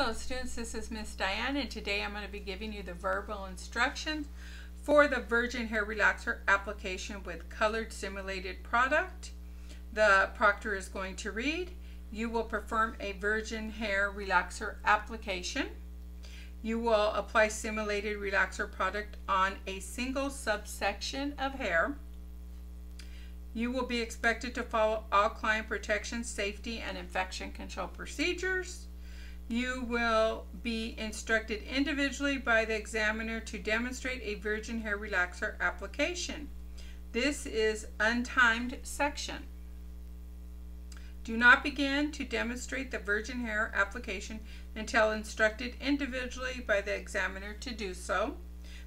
Hello students, this is Miss Diane and today I'm going to be giving you the verbal instructions for the Virgin Hair Relaxer application with colored simulated product. The proctor is going to read, you will perform a Virgin Hair Relaxer application. You will apply simulated relaxer product on a single subsection of hair. You will be expected to follow all client protection, safety, and infection control procedures. You will be instructed individually by the examiner to demonstrate a virgin hair relaxer application. This is untimed section. Do not begin to demonstrate the virgin hair application until instructed individually by the examiner to do so.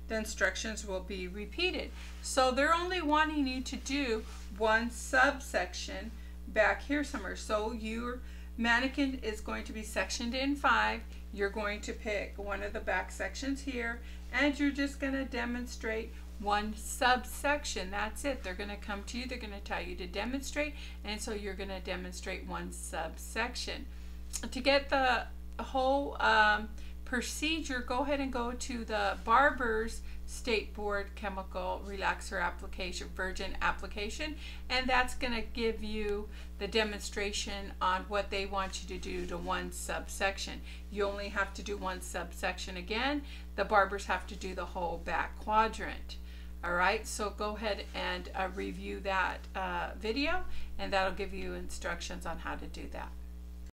The instructions will be repeated. So they're only wanting you to do one subsection back here somewhere. So you're Mannequin is going to be sectioned in five. You're going to pick one of the back sections here and you're just going to demonstrate one subsection. That's it. They're going to come to you. They're going to tell you to demonstrate and so you're going to demonstrate one subsection. To get the whole um, procedure, go ahead and go to the Barber's State Board Chemical Relaxer Application, Virgin Application, and that's going to give you the demonstration on what they want you to do to one subsection. You only have to do one subsection again. The barbers have to do the whole back quadrant. All right, so go ahead and uh, review that uh, video, and that'll give you instructions on how to do that.